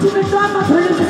Tu me chamas, pero yo te